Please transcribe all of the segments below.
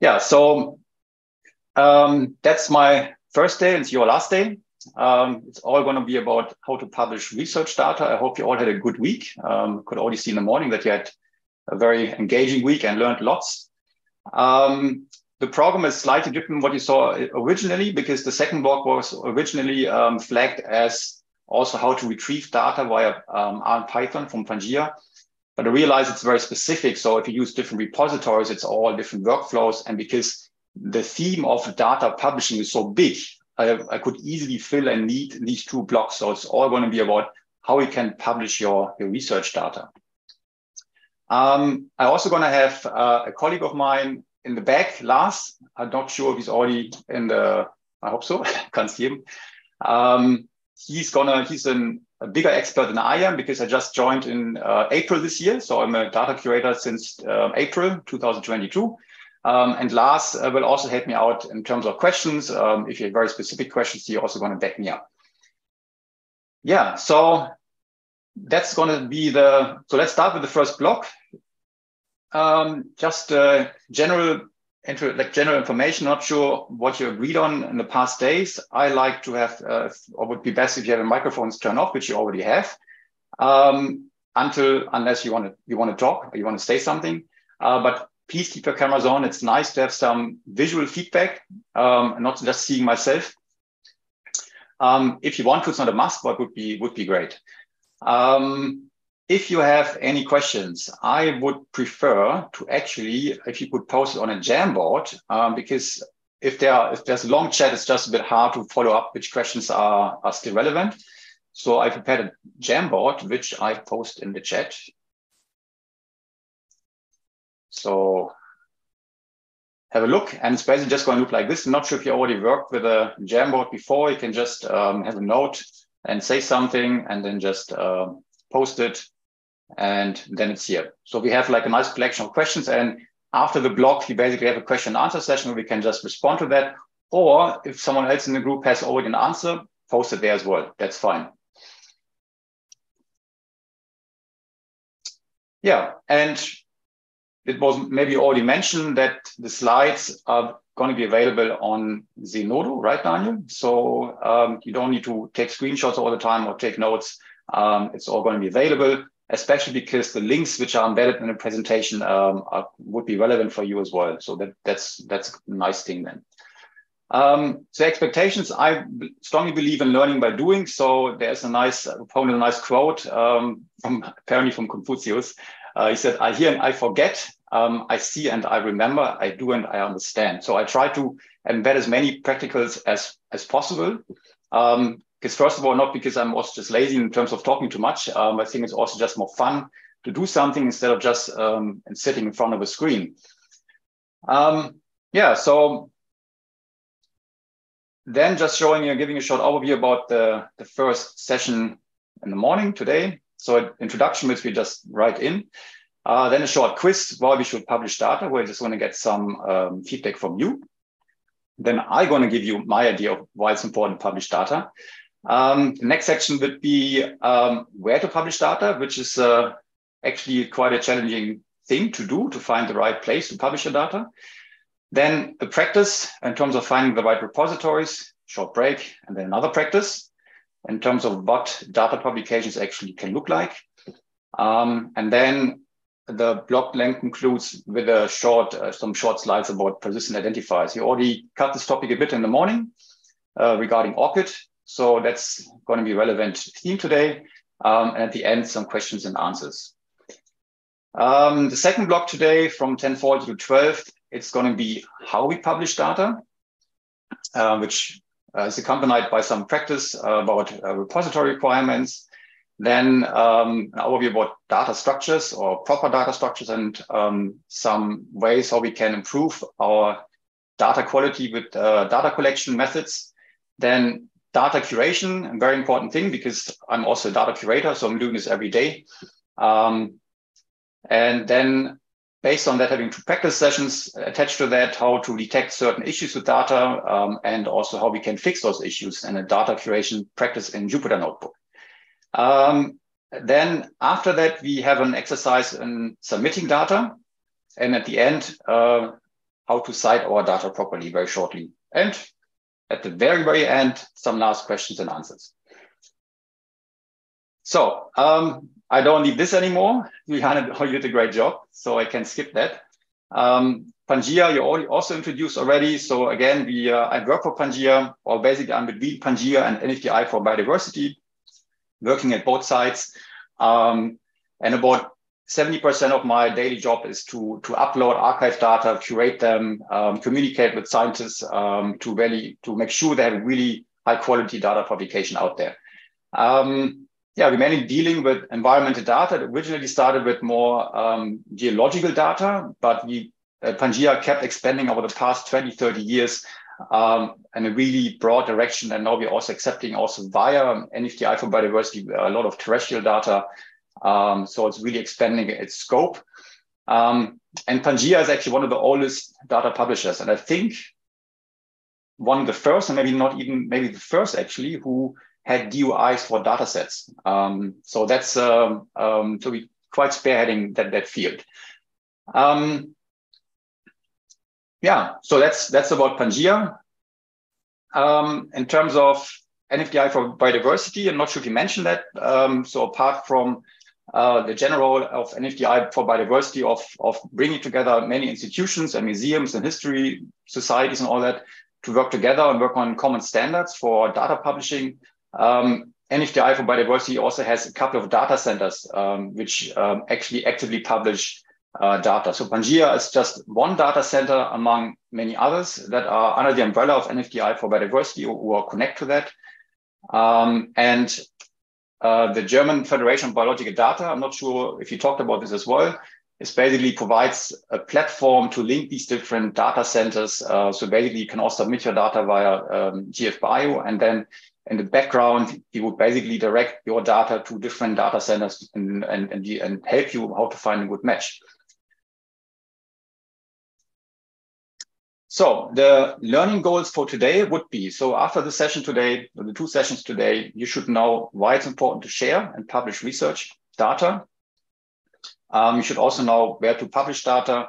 Yeah, so um, that's my first day. It's your last day. Um, it's all going to be about how to publish research data. I hope you all had a good week. Um, could already see in the morning that you had a very engaging week and learned lots. Um, the program is slightly different what you saw originally because the second block was originally um, flagged as also how to retrieve data via um, R and Python from PANGAEA. But I realize it's very specific. So if you use different repositories, it's all different workflows. And because the theme of data publishing is so big, I, I could easily fill and need these two blocks. So it's all going to be about how you can publish your, your research data. Um, I'm also going to have uh, a colleague of mine in the back, Lars. I'm not sure if he's already in the, I hope so, can't see him. Um, he's gonna, he's an, a bigger expert than I am because I just joined in uh, April this year. So I'm a data curator since uh, April 2022. Um, and Lars uh, will also help me out in terms of questions. Um, if you have very specific questions, he's also going to back me up. Yeah, so that's going to be the, so let's start with the first block. Um, just uh, general into like general information, not sure what you agreed on in the past days. I like to have, uh, or would be best if you have a microphones turned off, which you already have, um, until unless you want to you want to talk or you want to say something. Uh, but please keep your cameras on. It's nice to have some visual feedback, um, not just seeing myself. Um, if you want to, it's not a must, but would be would be great. Um, if you have any questions, I would prefer to actually, if you could post it on a Jamboard, um, because if there are, if there's a long chat, it's just a bit hard to follow up which questions are, are still relevant. So I prepared a Jamboard, which I post in the chat. So have a look and it's basically just going to look like this. I'm not sure if you already worked with a Jamboard before, you can just um, have a note and say something and then just uh, post it and then it's here. So we have like a nice collection of questions and after the block, we basically have a question and answer session where we can just respond to that. Or if someone else in the group has already an answer, post it there as well. That's fine. Yeah, and it was maybe already mentioned that the slides are going to be available on Zenodo, right, Daniel? So um, you don't need to take screenshots all the time or take notes. Um, it's all going to be available, especially because the links which are embedded in the presentation um, are, would be relevant for you as well. So that, that's that's a nice thing then. Um, so expectations, I strongly believe in learning by doing. So there's a nice, opponent, a nice quote um, from apparently from Confucius. Uh, he said, I hear and I forget, um, I see and I remember, I do and I understand. So I try to embed as many practicals as, as possible. Um, because first of all, not because I'm also just lazy in terms of talking too much. Um, I think it's also just more fun to do something instead of just um, sitting in front of a screen. Um, yeah, so then just showing you, giving a short overview about the, the first session in the morning today. So introduction, which we just write in. Uh, then a short quiz why we should publish data. We're just want to get some um, feedback from you. Then I'm going to give you my idea of why it's important to publish data. Um, the next section would be um, where to publish data, which is uh, actually quite a challenging thing to do to find the right place to publish your data. Then a practice in terms of finding the right repositories, short break, and then another practice in terms of what data publications actually can look like. Um, and then the block length concludes with a short, uh, some short slides about persistent identifiers. You already cut this topic a bit in the morning uh, regarding ORCID. So that's going to be relevant theme today. Um, and at the end, some questions and answers. Um, the second block today from 1040 to 12, it's going to be how we publish data, uh, which uh, is accompanied by some practice uh, about repository requirements, then um, an overview about data structures or proper data structures and um, some ways how we can improve our data quality with uh, data collection methods. Then data curation, a very important thing because I'm also a data curator, so I'm doing this every day. Um, and then based on that, having two practice sessions attached to that, how to detect certain issues with data, um, and also how we can fix those issues and a data curation practice in Jupyter Notebook. Um, then after that, we have an exercise in submitting data. And at the end, uh, how to cite our data properly very shortly. And at the very, very end, some last questions and answers. So um, I don't need this anymore. Juliana, you did a great job, so I can skip that. Um, PANGAEA, you also introduced already. So again, we uh, I work for PANGAEA, or basically I'm between PANGAEA and NFDI4Biodiversity, working at both sides. Um, and about 70% of my daily job is to, to upload archive data, curate them, um, communicate with scientists um, to really to make sure they have really high quality data publication out there. Um, yeah, we're mainly dealing with environmental data. It originally started with more um, geological data, but we uh, PANGAEA kept expanding over the past 20, 30 years um, in a really broad direction. And now we're also accepting also via NFDI4Biodiversity a lot of terrestrial data. Um, so it's really expanding its scope. Um, and PANGAEA is actually one of the oldest data publishers. And I think one of the first, and maybe not even maybe the first actually, who had DOIs for data sets. Um, so that's um, um, so we quite spearheading that that field. Um, yeah, so that's that's about PANGAEA. Um, in terms of NFDI for biodiversity, I'm not sure if you mentioned that. Um, so apart from uh, the general of NFDI4Biodiversity of, of bringing together many institutions and museums and history societies and all that to work together and work on common standards for data publishing. Um, NFDI4Biodiversity also has a couple of data centers um, which um, actually actively publish uh, data. So PANGAEA is just one data center among many others that are under the umbrella of NFDI4Biodiversity or, or connect to that. Um, and uh, the German Federation of Biological Data, I'm not sure if you talked about this as well, is basically provides a platform to link these different data centers. Uh, so basically you can also submit your data via um, GFBio and then in the background, you would basically direct your data to different data centers and, and, and, and help you how to find a good match. So the learning goals for today would be, so after the session today, the two sessions today, you should know why it's important to share and publish research data. Um, you should also know where to publish data,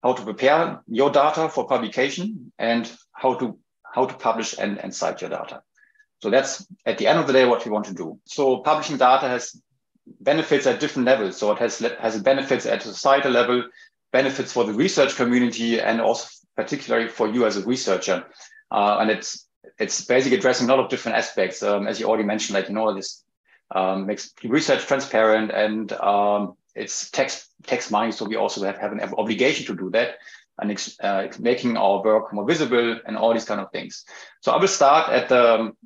how to prepare your data for publication, and how to how to publish and, and cite your data. So that's at the end of the day what we want to do. So publishing data has benefits at different levels. So it has has benefits at a societal level, benefits for the research community, and also particularly for you as a researcher. Uh, and it's it's basically addressing a lot of different aspects, um, as you already mentioned, like you know this um, makes research transparent and um, it's tax tax money, so we also have, have an obligation to do that and uh, making our work more visible and all these kind of things. So I will start at the um,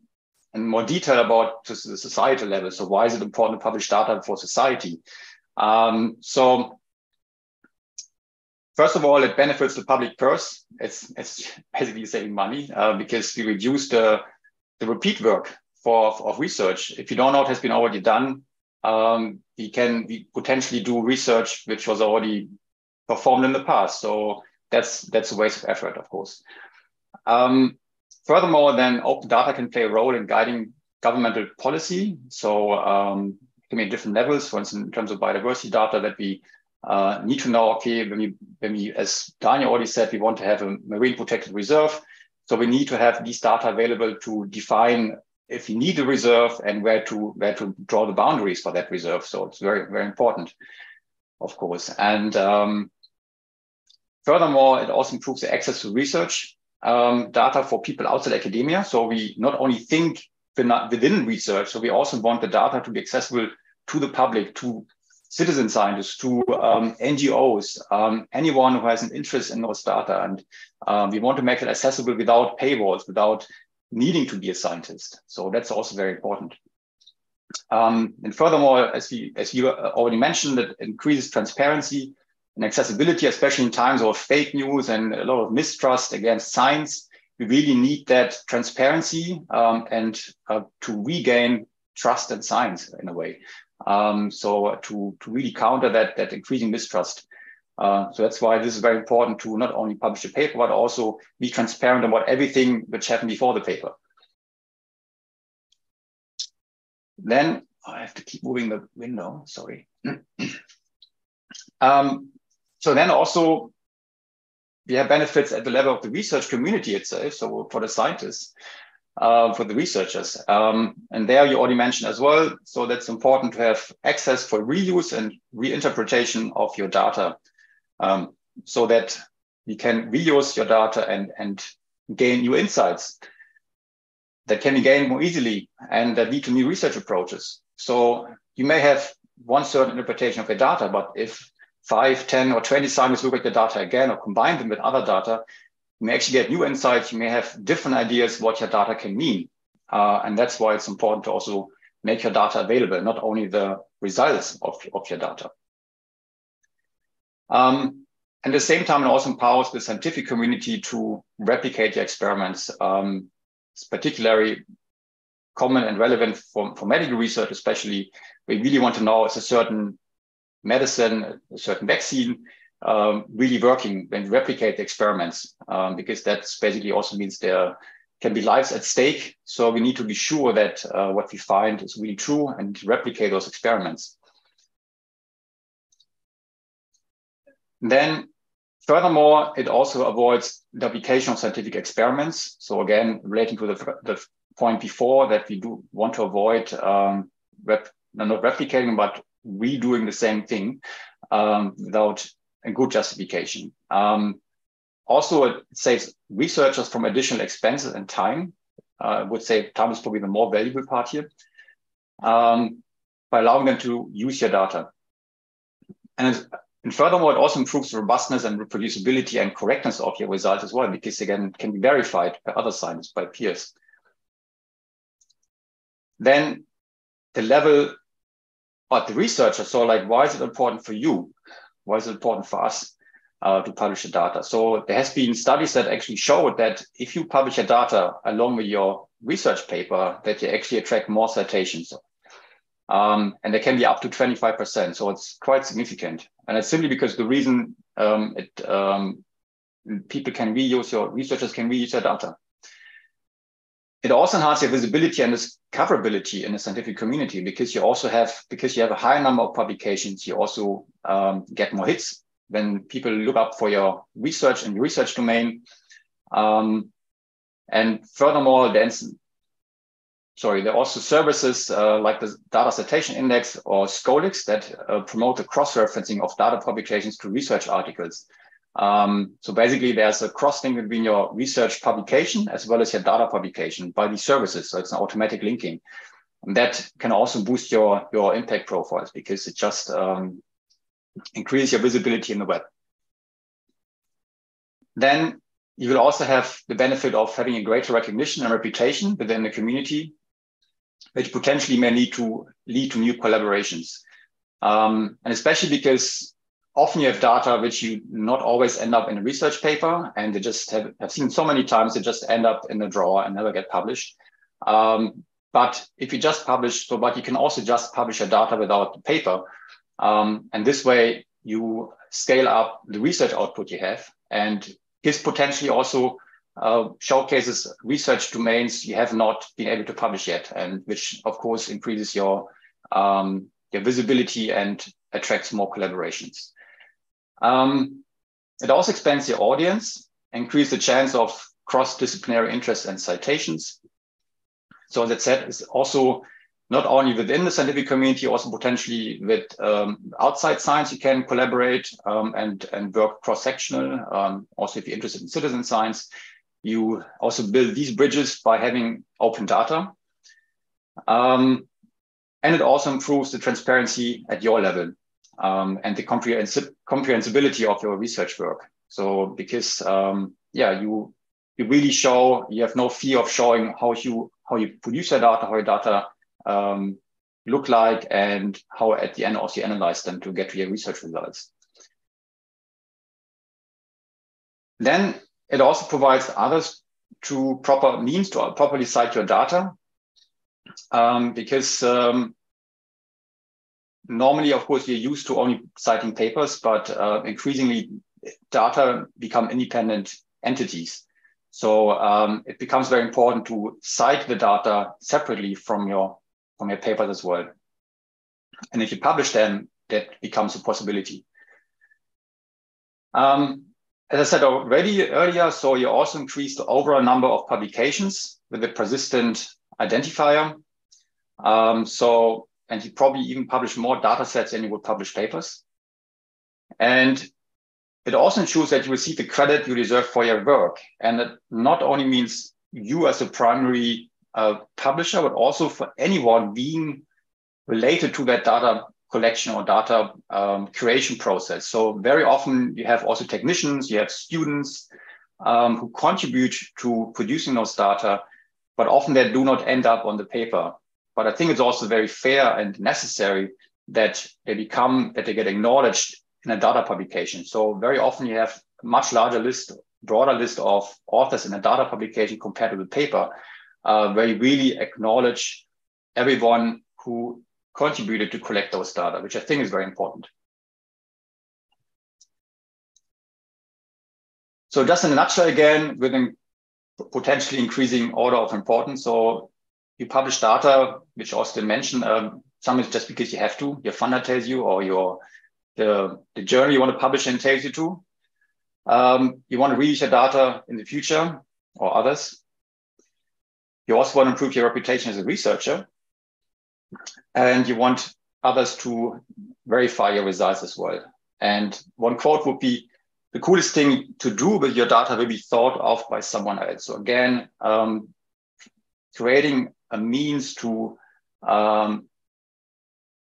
in more detail about the societal level. So why is it important to publish data for society? Um, so First of all, it benefits the public purse. It's, it's basically saving money uh, because we reduce the, the repeat work for of research. If you don't know what has been already done, um, we can we potentially do research which was already performed in the past. So that's that's a waste of effort, of course. Um, furthermore, then open data can play a role in guiding governmental policy. So um, can be at different levels, for instance, in terms of biodiversity data that we uh, need to know, okay, when we, when we, as Daniel already said, we want to have a marine protected reserve. So we need to have these data available to define if you need a reserve and where to, where to draw the boundaries for that reserve. So it's very, very important, of course. And um, furthermore, it also improves the access to research um, data for people outside academia. So we not only think within research, so we also want the data to be accessible to the public, to citizen scientists to um, NGOs, um, anyone who has an interest in those data. And um, we want to make it accessible without paywalls, without needing to be a scientist. So that's also very important. Um, and furthermore, as we, as you already mentioned, it increases transparency and accessibility, especially in times of fake news and a lot of mistrust against science. We really need that transparency um, and uh, to regain trust in science in a way. Um, so to, to really counter that, that increasing mistrust. Uh, so that's why this is very important to not only publish a paper, but also be transparent about everything which happened before the paper. Then I have to keep moving the window, sorry. um, so then also we have benefits at the level of the research community itself. So for the scientists, uh, for the researchers. Um, and there you already mentioned as well. So that's important to have access for reuse and reinterpretation of your data um, so that you can reuse your data and, and gain new insights that can be gained more easily and that lead to new research approaches. So you may have one certain interpretation of your data, but if five, 10, or 20 scientists look at the data again or combine them with other data, you may actually get new insights. You may have different ideas what your data can mean. Uh, and that's why it's important to also make your data available, not only the results of, of your data. Um, and at the same time, it also empowers the scientific community to replicate your experiments. Um, it's particularly common and relevant for, for medical research, especially we really want to know is a certain medicine, a certain vaccine um, really working and replicate the experiments, um, because that basically also means there can be lives at stake. So we need to be sure that uh, what we find is really true and replicate those experiments. Then furthermore, it also avoids duplication of scientific experiments. So again, relating to the, the point before that we do want to avoid um, rep, not replicating, but redoing the same thing um, without a good justification. Um, also, it saves researchers from additional expenses and time. Uh, I would say time is probably the more valuable part here um, by allowing them to use your data. And, and furthermore, it also improves robustness and reproducibility and correctness of your results as well, because again, it can be verified by other scientists, by peers. Then the level of the researcher. So like, why is it important for you? Why is it important for us uh, to publish the data? So there has been studies that actually show that if you publish your data along with your research paper, that you actually attract more citations. Um, and they can be up to 25%. So it's quite significant. And it's simply because the reason um, it, um, people can reuse your researchers can reuse your data. It also enhances your visibility and discoverability in the scientific community because you also have because you have a higher number of publications. You also um, get more hits when people look up for your research and research domain. Um, and furthermore, then sorry, there are also services uh, like the Data Citation Index or Scholix that uh, promote the cross-referencing of data publications to research articles. Um, so basically, there's a cross link between your research publication as well as your data publication by these services. So it's an automatic linking. And that can also boost your, your impact profiles because it just um, increases your visibility in the web. Then you will also have the benefit of having a greater recognition and reputation within the community, which potentially may lead to lead to new collaborations. Um, and especially because often you have data which you not always end up in a research paper and they just have, have seen so many times they just end up in a drawer and never get published. Um, but if you just publish, so but you can also just publish your data without the paper. Um, and this way you scale up the research output you have and this potentially also uh, showcases research domains you have not been able to publish yet, and which of course increases your um, your visibility and attracts more collaborations. Um, it also expands your audience, increase the chance of cross-disciplinary interest and citations. So that said, is also not only within the scientific community, also potentially with um, outside science, you can collaborate um, and, and work cross-sectional. Um, also, if you're interested in citizen science, you also build these bridges by having open data. Um, and it also improves the transparency at your level um, and the comprehens comprehensibility of your research work. So because um, yeah, you you really show you have no fear of showing how you how you produce your data, how your data um, look like, and how at the end also you analyze them to get to your research results. Then it also provides others to proper means to properly cite your data um, because um, normally, of course, we're used to only citing papers, but uh, increasingly data become independent entities. So um, it becomes very important to cite the data separately from your from your papers as well. And if you publish them, that becomes a possibility. Um, as I said already earlier, so you also increase the overall number of publications with a persistent identifier. Um, so, and you probably even publish more data sets than you would publish papers. And it also ensures that you receive the credit you deserve for your work. And it not only means you as a primary uh, publisher, but also for anyone being related to that data collection or data um, creation process. So very often you have also technicians, you have students um, who contribute to producing those data, but often they do not end up on the paper. But I think it's also very fair and necessary that they become, that they get acknowledged in a data publication. So very often you have much larger list, broader list of authors in a data publication compared to the paper, uh, where you really acknowledge everyone who contributed to collect those data, which I think is very important. So just in a nutshell again, with potentially increasing order of importance. So you publish data, which Austin mentioned, um, some is just because you have to, your funder tells you, or your the, the journal you want to publish and tells you to. Um, you want to reuse your data in the future or others. You also want to improve your reputation as a researcher and you want others to verify your results as well. And one quote would be, the coolest thing to do with your data will be thought of by someone else. So again, um, creating a means to um,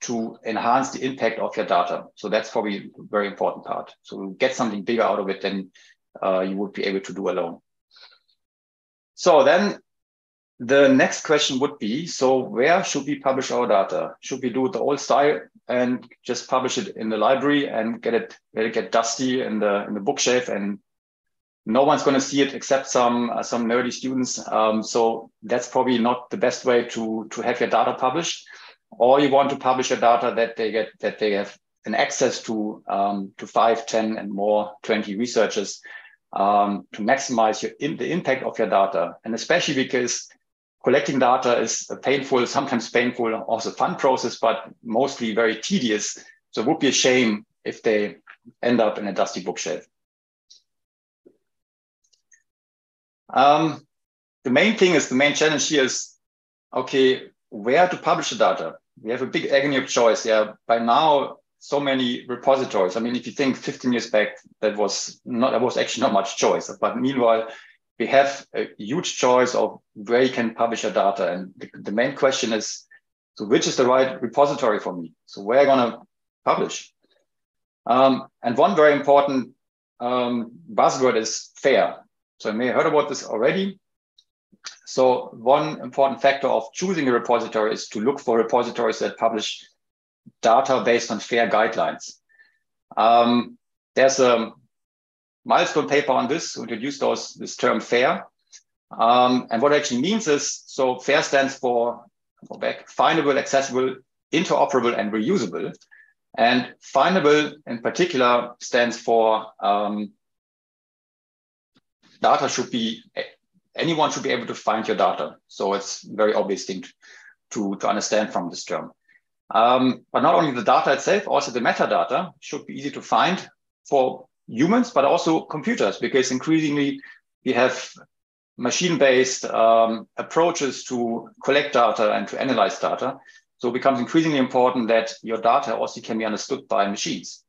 to enhance the impact of your data. So that's probably a very important part. So get something bigger out of it than uh, you would be able to do alone. So then the next question would be, so where should we publish our data? Should we do it the old style and just publish it in the library and get it, let it get dusty in the, in the bookshelf and no one's going to see it except some, uh, some nerdy students. Um, so that's probably not the best way to, to have your data published. Or you want to publish your data that they get, that they have an access to, um, to five, 10 and more, 20 researchers um, to maximize your in, the impact of your data. And especially because collecting data is a painful, sometimes painful, also fun process, but mostly very tedious. So it would be a shame if they end up in a dusty bookshelf. Um, the main thing is the main challenge here is, okay, where to publish the data? We have a big agony of choice. Yeah, by now, so many repositories. I mean, if you think 15 years back, that was not, that was actually not much choice. But meanwhile, we have a huge choice of where you can publish your data. And the, the main question is, so which is the right repository for me? So where I'm to publish? Um, and one very important um, buzzword is fair. So you may have heard about this already. So one important factor of choosing a repository is to look for repositories that publish data based on fair guidelines. Um, there's a milestone paper on this, who introduced those, this term FAIR. Um, and what it actually means is, so FAIR stands for, go back, findable, accessible, interoperable, and reusable. And findable in particular stands for um, data should be, anyone should be able to find your data. So it's very obvious thing to, to understand from this term. Um, but not only the data itself, also the metadata should be easy to find for humans, but also computers, because increasingly we have machine-based um, approaches to collect data and to analyze data. So it becomes increasingly important that your data also can be understood by machines.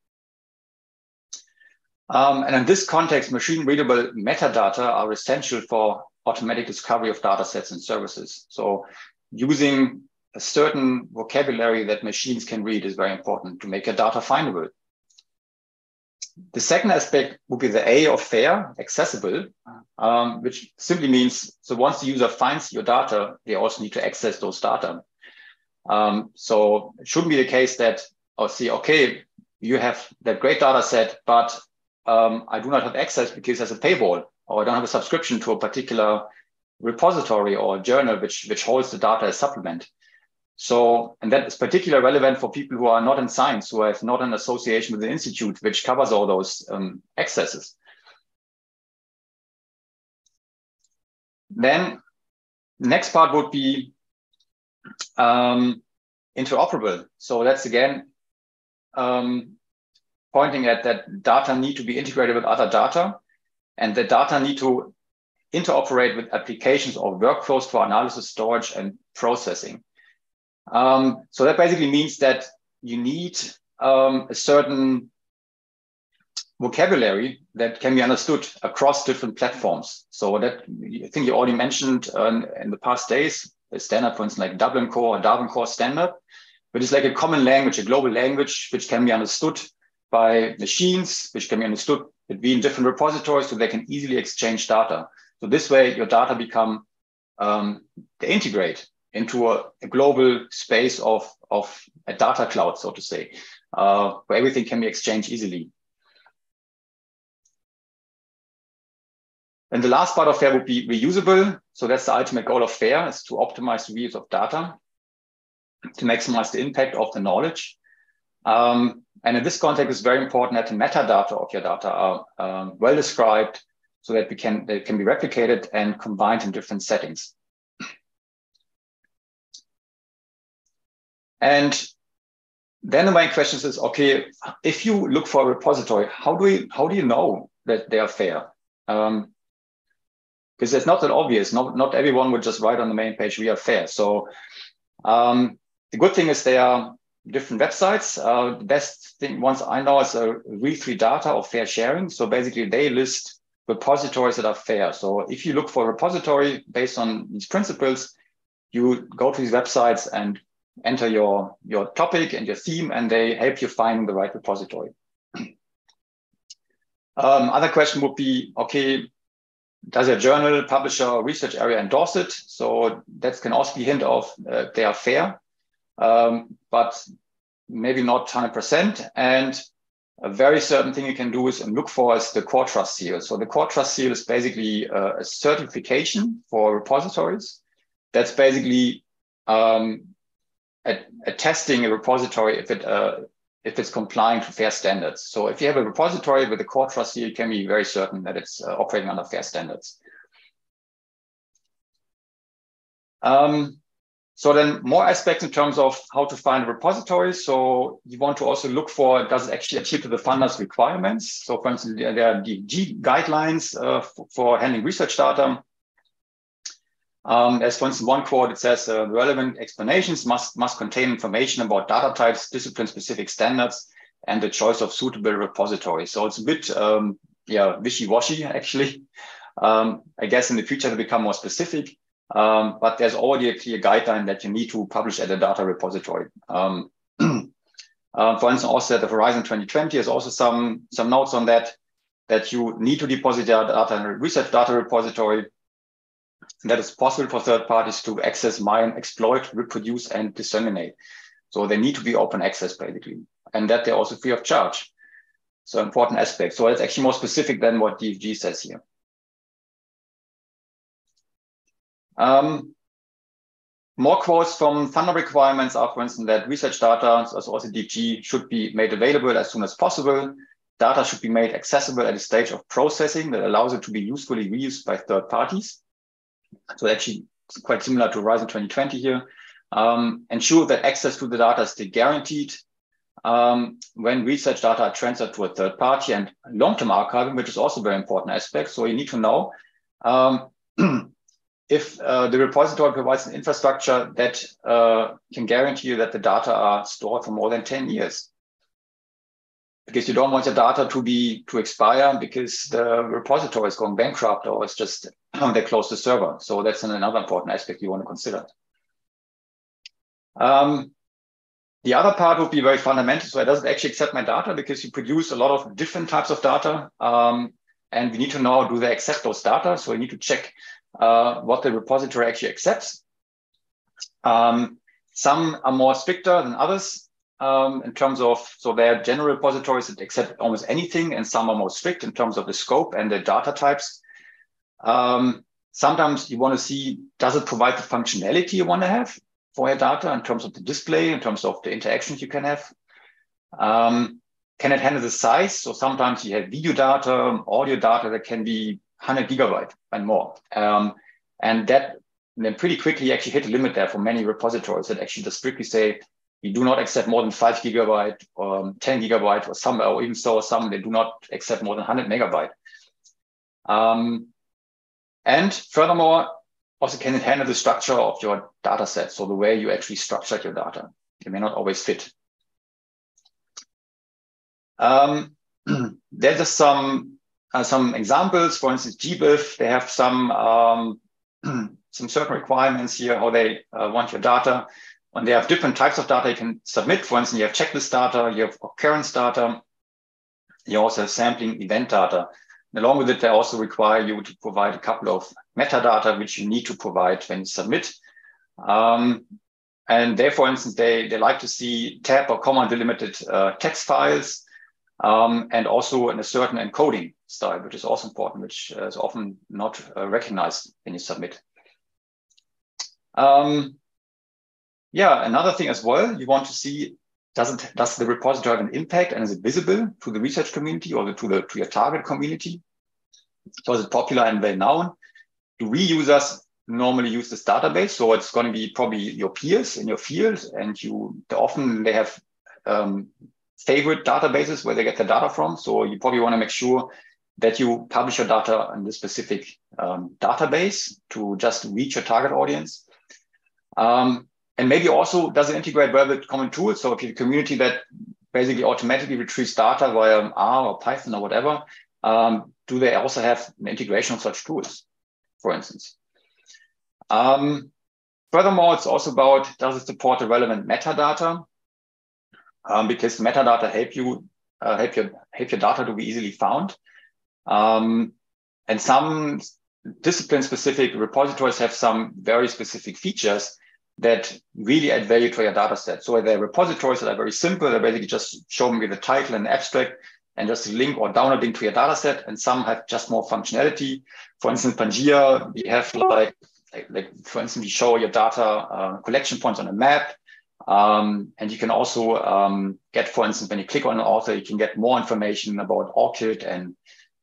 Um, and in this context, machine-readable metadata are essential for automatic discovery of data sets and services. So using a certain vocabulary that machines can read is very important to make a data findable. The second aspect would be the A of fair, accessible, um, which simply means so once the user finds your data, they also need to access those data. Um, so it shouldn't be the case that I'll see, okay, you have that great data set, but um, I do not have access because there's a paywall, or I don't have a subscription to a particular repository or journal which, which holds the data as supplement. So, and that is particularly relevant for people who are not in science, who have not an association with the institute, which covers all those um, accesses. Then next part would be um, interoperable. So that's again um, pointing at that data need to be integrated with other data. and the data need to interoperate with applications or workflows for analysis, storage, and processing. Um, so that basically means that you need um, a certain vocabulary that can be understood across different platforms. So that I think you already mentioned uh, in the past days, a standard, for instance, like Dublin Core or Darwin Core standard, which is like a common language, a global language, which can be understood by machines, which can be understood between different repositories so they can easily exchange data. So this way your data become, um, they integrate into a, a, global space of, of a data cloud, so to say, uh, where everything can be exchanged easily. And the last part of FAIR would be reusable. So that's the ultimate goal of FAIR is to optimize the reuse of data to maximize the impact of the knowledge. Um, and in this context, it's very important that the metadata of your data are um, well described so that we can, they can be replicated and combined in different settings. And then the main question is, okay, if you look for a repository, how do we, how do you know that they are fair? Um, because it's not that obvious. Not, not everyone would just write on the main page, we are fair. So um, the good thing is there are different websites. Uh, the best thing ones I know is a re3data or FAIRsharing. So basically they list repositories that are fair. So if you look for a repository based on these principles, you go to these websites and enter your, your topic and your theme, and they help you find the right repository. um, other question would be, okay, does a journal, publisher, research area endorse it? So that can also be hint of uh, they are fair, um, but maybe not 100%. And a very certain thing you can do is look for is the CoreTrustSeal. So the CoreTrustSeal is basically a, a certification for repositories. That's basically um, attesting a repository if it uh, if it's complying to FAIR standards. So if you have a repository with a CoreTrustSeal, you can be very certain that it's uh, operating under FAIR standards. Um, so then more aspects in terms of how to find a repository. So you want to also look for, does it actually achieve the funders requirements? So for instance, there are DFG guidelines uh, for, handling research data. Um, as for instance, one quote, it says uh, relevant explanations must, must contain information about data types, discipline specific standards, and the choice of suitable repository. So it's a bit, um, yeah, wishy-washy actually. Um, I guess in the future to become more specific, um, but there's already a clear guideline that you need to publish at a data repository. Um, uh, for instance, also the Horizon 2020 has also some, some notes on that, that you need to deposit your data in a research data repository that it's possible for third parties to access, mine, exploit, reproduce, and disseminate. So they need to be open access basically, and that they're also free of charge. So important aspect. So it's actually more specific than what DFG says here. Um, more quotes from funder requirements are, for instance, that research data, as also DFG, should be made available as soon as possible. Data should be made accessible at a stage of processing that allows it to be usefully reused by third parties. So actually quite similar to Horizon 2020 here. Um, ensure that access to the data is still guaranteed um, when research data are transferred to a third party and long-term archiving, which is also a very important aspect. So you need to know um, if uh, the repository provides an infrastructure that uh, can guarantee you that the data are stored for more than 10 years because you don't want your data to be to expire because the repository is going bankrupt or it's just they close the server. So that's another important aspect you want to consider. Um, the other part would be very fundamental. So it doesn't actually accept my data because you produce a lot of different types of data. Um, and we need to know, do they accept those data? So we need to check uh, what the repository actually accepts. Um, some are more stricter than others um, in terms of, so there are general repositories that accept almost anything, and some are more strict in terms of the scope and the data types. Um, sometimes you want to see, does it provide the functionality you want to have for your data in terms of the display, in terms of the interactions you can have? Um, can it handle the size? So sometimes you have video data, audio data that can be 100 gigabyte and more. Um, and that then pretty quickly actually hit a limit there for many repositories that actually just strictly say we do not accept more than five gigabyte or um, 10 gigabyte or some, or even so, some they do not accept more than 100 megabyte. Um, and furthermore, also can it handle the structure of your data set? So the way you actually structured your data, it may not always fit. Um, there's some uh, some examples. For instance, GBIF, they have some um, some certain requirements here how they uh, want your data. And they have different types of data you can submit. For instance, you have checklist data, you have occurrence data, you also have sampling event data. And along with it, they also require you to provide a couple of metadata, which you need to provide when you submit. Um, and they, for instance, they, they like to see tab or comma delimited uh, text files um, and also in a certain encoding style, which is also important, which is often not uh, recognized when you submit. Um, yeah, another thing as well, you want to see does it does the repository have an impact and is it visible to the research community or to the to your target community? So is it popular and well known? Do we users normally use this database? So it's going to be probably your peers in your field, and you often they have um, favorite databases where they get the data from. So you probably want to make sure that you publish your data in this specific um, database to just reach your target audience. Um, and maybe also does it integrate well with common tools? So if you're a community that basically automatically retrieves data via R or Python or whatever, um, do they also have an integration of such tools, for instance? Um, furthermore, it's also about does it support the relevant metadata? Um, because metadata help you uh, help your help your data to be easily found. Um, and some discipline specific repositories have some very specific features that really add value to your data set. So there are repositories that are very simple. They basically just show me the title and abstract and just link or download link to your data set. And some have just more functionality. For instance, PANGAEA, we have like, like, like for instance, we show your data uh, collection points on a map. Um, and you can also um, get, for instance, when you click on an author, you can get more information about ORCID and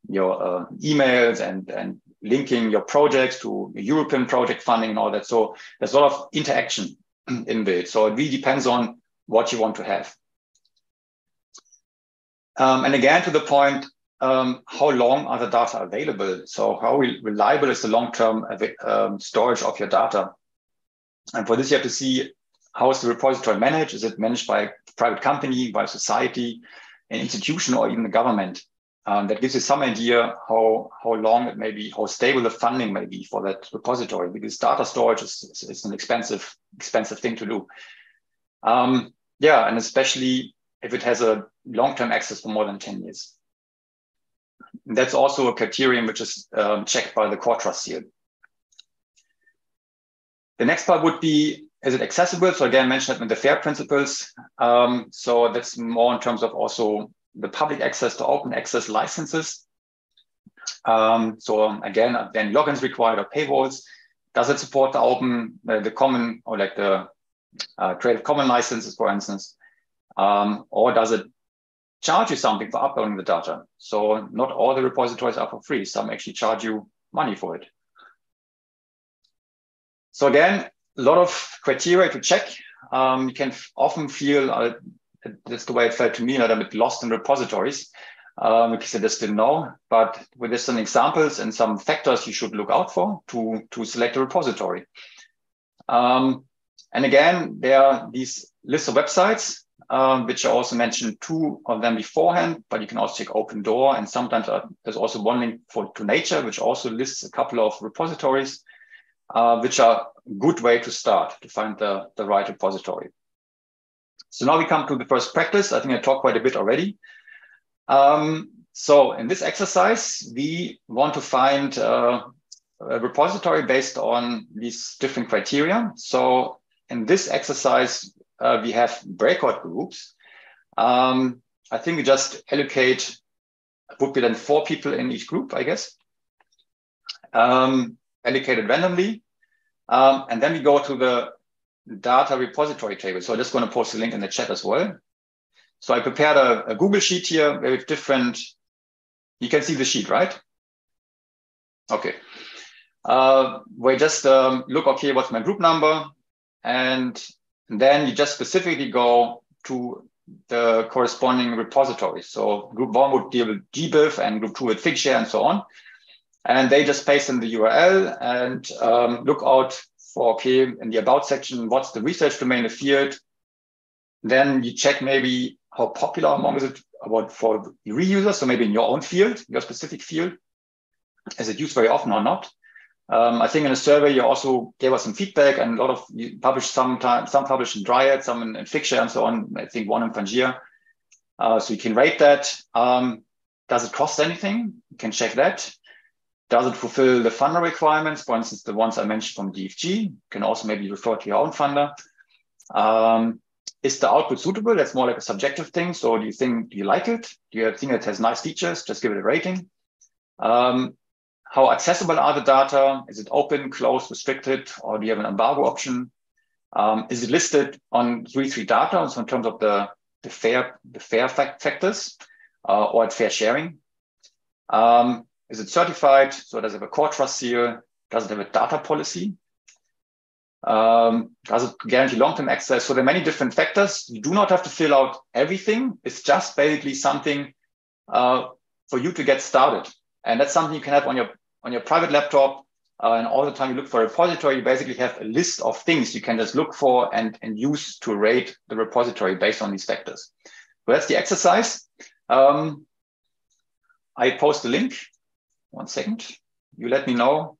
your uh, emails and, and linking your projects to European project funding and all that. So there's a lot of interaction in it. So it really depends on what you want to have. Um, and again, to the point, um, how long are the data available? So how reliable is the long-term um, storage of your data? And for this, you have to see how is the repository managed? Is it managed by a private company, by society, an institution, or even the government? Um, that gives you some idea how, how long it may be, how stable the funding may be for that repository, because data storage is, is, is an expensive, expensive thing to do. Um, yeah, and especially if it has a long-term access for more than 10 years. And that's also a criterion which is um, checked by the CoreTrustSeal. The next part would be, is it accessible? So again, mentioned in the FAIR principles. Um, so that's more in terms of also the public access to open access licenses. Um, so again, then logins required or paywalls. Does it support the open, uh, the common or like the uh, Creative Commons licenses, for instance? Um, or does it charge you something for uploading the data? So not all the repositories are for free. Some actually charge you money for it. So again, lot of criteria to check. Um, you can often feel uh, that's the way it felt to me, that I'm a bit lost in repositories um, because I just didn't know. But with some examples and some factors you should look out for to, to select a repository. Um, and again, there are these lists of websites, um, which I also mentioned two of them beforehand, but you can also check OpenDOAR. And sometimes uh, there's also one link for to Nature, which also lists a couple of repositories, uh, which are a good way to start to find the, the right repository. So now we come to the first practice. I think I talked quite a bit already. Um, so in this exercise, we want to find uh, a repository based on these different criteria. So in this exercise, uh, we have breakout groups. Um, I think we just allocate, would be then four people in each group, I guess, um, allocated randomly. Um, and then we go to the data repository table. So I'm just going to post a link in the chat as well. So I prepared a, a Google sheet here with different, you can see the sheet, right? Okay. Uh, we just um, look, okay, what's my group number? And then you just specifically go to the corresponding repositories. So group one would deal with GBIF and group two with Figshare and so on. And they just paste in the URL and um, look out for, okay, in the about section, what's the research domain, the field. Then you check maybe how popular among is it about for reusers. So maybe in your own field, your specific field, is it used very often or not? Um, I think in a survey you also gave us some feedback, and a lot of you published some time, some published in Dryad, some in, in Figshare, and so on. I think one in PANGAEA. Uh, so you can rate that. Um, does it cost anything? You can check that. Does it fulfill the funder requirements? For instance, the ones I mentioned from DFG. Can also maybe refer to your own funder. Um, is the output suitable? That's more like a subjective thing. So do you think, do you like it? Do you think it has nice features? Just give it a rating. Um, how accessible are the data? Is it open, closed, restricted, or do you have an embargo option? Um, is it listed on re3data, so in terms of the, the fair the fair fact factors uh, or at FAIRsharing? Um, is it certified? So does it have a CoreTrustSeal? Does it have a data policy? Um, does it guarantee long-term access? So there are many different factors. You do not have to fill out everything. It's just basically something uh, for you to get started. And that's something you can have on your on your private laptop. Uh, and all the time you look for a repository, you basically have a list of things you can just look for and, and use to rate the repository based on these factors. So that's the exercise. Um, I post the link. One second. You let me know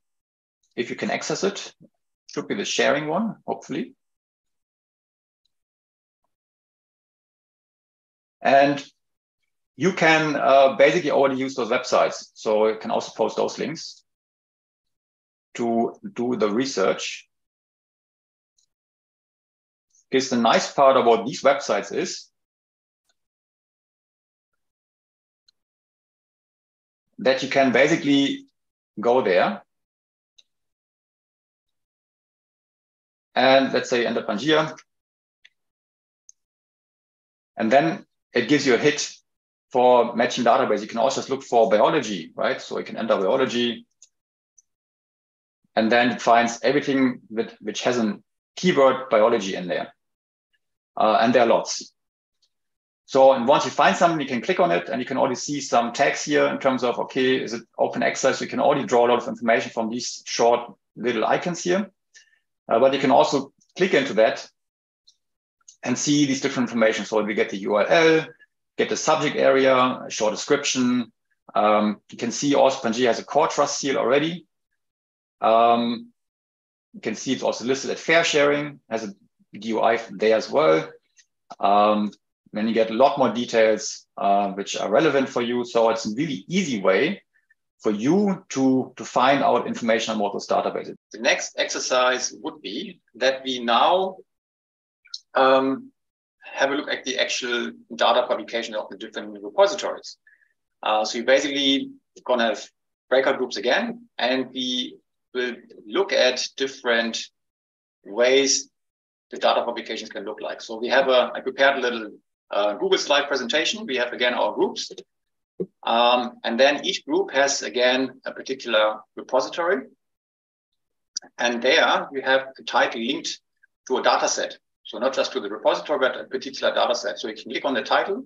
if you can access it. Should be the sharing one, hopefully. And you can uh, basically already use those websites. So you can also post those links to do the research. Because the nice part about these websites is that you can basically go there and let's say end enter PANGAEA. And then it gives you a hit for matching database. You can also just look for biology, right? So you can enter biology and then it finds everything that, which has a keyword biology in there. Uh, and there are lots. So, and once you find something, you can click on it and you can already see some tags here in terms of, okay, is it open access? You can already draw a lot of information from these short little icons here. Uh, but you can also click into that and see these different information. So we get the URL, get the subject area, a short description. Um, you can see also PANGAEA has a CoreTrustSeal already. Um, you can see it's also listed at FAIRsharing, has a DOI there as well. Um, then you get a lot more details uh, which are relevant for you. So it's a really easy way for you to, to find out information about those databases. The next exercise would be that we now um, have a look at the actual data publication of the different repositories. Uh, so you basically gonna have breakout groups again, and we will look at different ways the data publications can look like. So we have a, I prepared a little uh, Google slide presentation. We have again our groups. Um, and then each group has, again, a particular repository. And there you have a title linked to a data set. So not just to the repository, but a particular data set. So you can click on the title.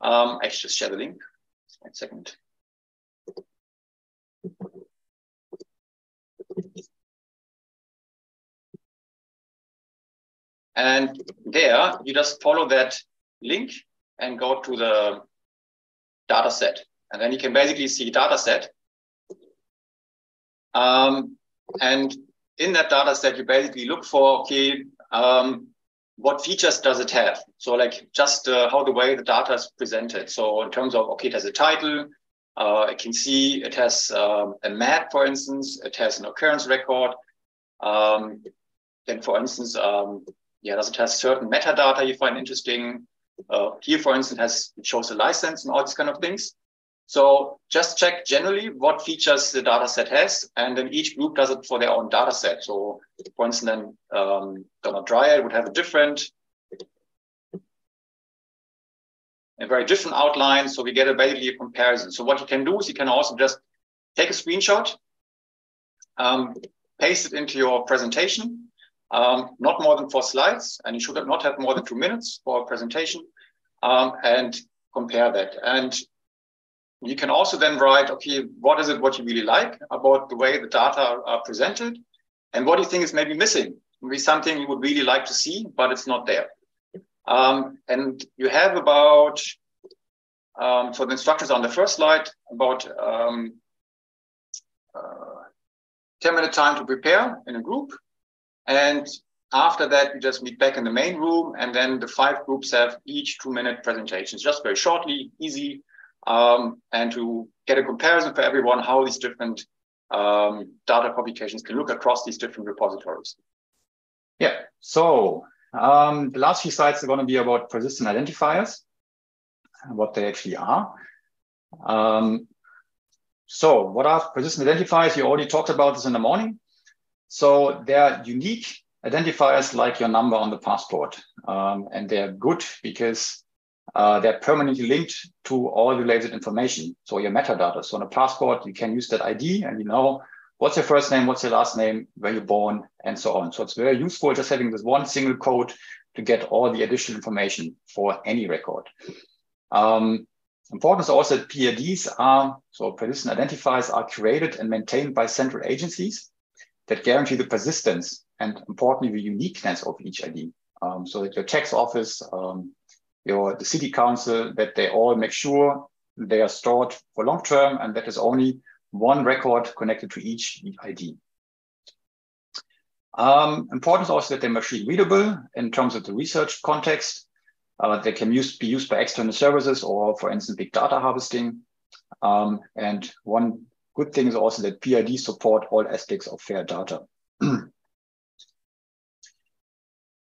Um, I just share the link. One second. And there you just follow that link and go to the data set. And then you can basically see data set. Um, and in that data set, you basically look for, okay, um, what features does it have? So like just uh, how the way the data is presented. So in terms of, okay, it has a title, uh, I can see it has um, a map, for instance, it has an occurrence record. Um, then for instance, um, yeah, does it have certain metadata you find interesting? Uh, here, for instance, has it shows a license and all these kind of things. So just check generally what features the data set has, and then each group does it for their own data set. So for instance, then um, Donald Dryad would have a different, a very different outline. So we get a basically a comparison. So what you can do is you can also just take a screenshot, um, paste it into your presentation, um, not more than four slides, and you should not have more than two minutes for a presentation, um, and compare that. And You can also then write, okay, what is it what you really like about the way the data are presented? And what do you think is maybe missing? Maybe something you would really like to see, but it's not there. Um, and you have about, um, so the instructions on the first slide, about um, uh, 10 minute time to prepare in a group. And after that, we just meet back in the main room. And then the five groups have each two minute presentations, just very shortly, easy, um, and to get a comparison for everyone how these different um, data publications can look across these different repositories. Yeah, so um, the last few slides are going to be about persistent identifiers, what they actually are. Um, so what are persistent identifiers? You already talked about this in the morning. So they're unique identifiers like your number on the passport. Um, and they're good because uh, they're permanently linked to all related information. So your metadata. So on a passport, you can use that ID and you know what's your first name, what's your last name, where you're born, and so on. So it's very useful just having this one single code to get all the additional information for any record. Um, important is also that PIDs are, so persistent identifiers are created and maintained by central agencies that guarantee the persistence and importantly, the uniqueness of each ID. Um, so that your tax office, um, your the city council, that they all make sure they are stored for long term and that is only one record connected to each ID. Um, important is also that they're machine readable in terms of the research context. Uh, they can use, be used by external services or, for instance, big data harvesting. Um, and one good thing is also that PID support all aspects of fair data.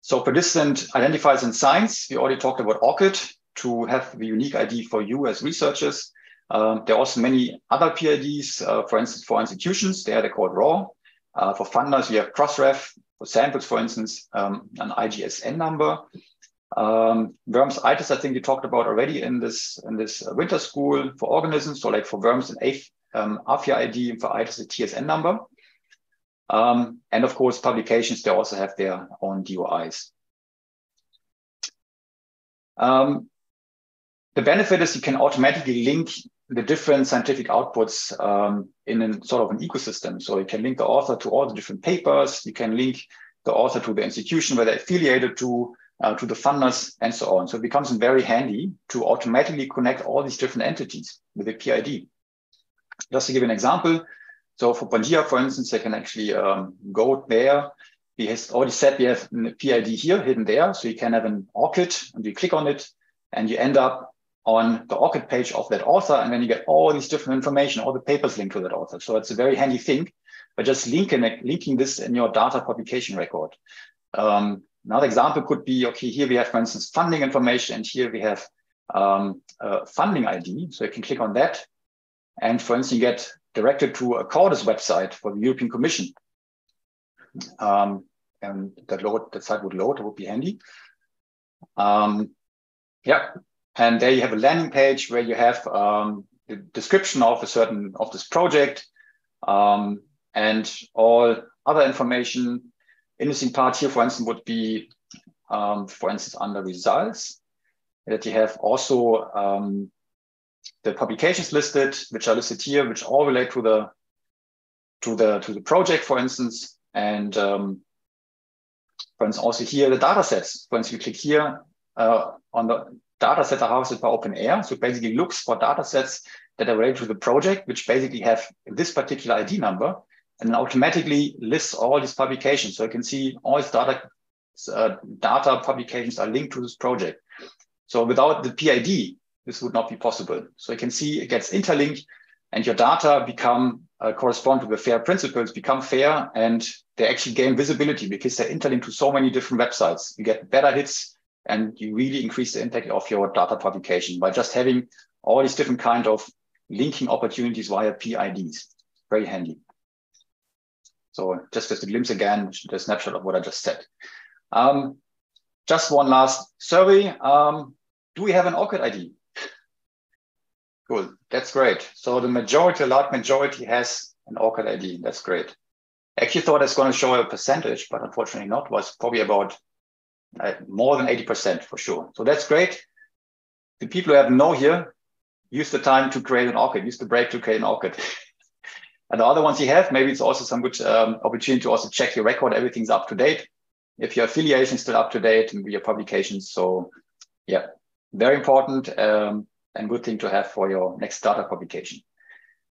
so persistent identifiers in science, we already talked about ORCID to have the unique ID for you as researchers. Um, there are also many other PIDs, uh, for instance, for institutions, they are called ROR. Uh, for funders, we have Crossref. For samples, for instance, um, an IGSN number. Um, WoRMS ITIS, I think you talked about already in this in this winter school for organisms. So like for WoRMS, an um, Aphia ID, for ITIS, a TSN number. Um, and of course, publications, they also have their own DOIs. Um, the benefit is you can automatically link the different scientific outputs um, in a sort of an ecosystem. So you can link the author to all the different papers. You can link the author to the institution where they're affiliated to, uh, to the funders, and so on. So it becomes very handy to automatically connect all these different entities with a PID. Just to give an example, so for PANGAEA, for instance, they can actually um, go there. We have already said we have a PID here hidden there. So you can have an ORCID and you click on it and you end up on the ORCID page of that author. And then you get all these different information, all the papers linked to that author. So it's a very handy thing, but just linking, linking this in your data publication record. Um, another example could be, okay, here we have, for instance, funding information, and here we have um, funding ID. So you can click on that. And for instance, you get directed to a CORDIS website for the European Commission. Um, and that load, that site would load, it would be handy. Um, yeah, and there you have a landing page where you have um, the description of a certain of this project um, and all other information. Interesting part here, for instance, would be, um, for instance, under results, that you have also um, the publications listed, which are listed here, which all relate to the to the to the project, for instance, and um, for instance, also here the data sets. For instance, you click here uh, on the data sets are hosted by OpenAIRE. So basically looks for data sets that are related to the project, which basically have this particular ID number, and automatically lists all these publications. So you can see all these data, uh, data publications are linked to this project. So without the PID, this would not be possible. So you can see it gets interlinked and your data become uh, correspond to the FAIR principles, become fair, and they actually gain visibility because they're interlinked to so many different websites. You get better hits and you really increase the impact of your data publication by just having all these different kind of linking opportunities via PIDs. Very handy. So just as a glimpse again, the snapshot of what I just said. Um, just one last survey. Um, do we have an ORCID ID? Cool. That's great. So the majority, a large majority has an ORCID ID. That's great. I actually thought it's going to show a percentage, but unfortunately not. Was probably about uh, more than 80% for sure. So that's great. The people who have no here, use the time to create an ORCID, use the break to create an ORCID. and the other ones you have, maybe it's also some good um, opportunity to also check your record. Everything's up to date. If your affiliation is still up to date and your publications. So yeah, very important. Um, and good thing to have for your next startup publication.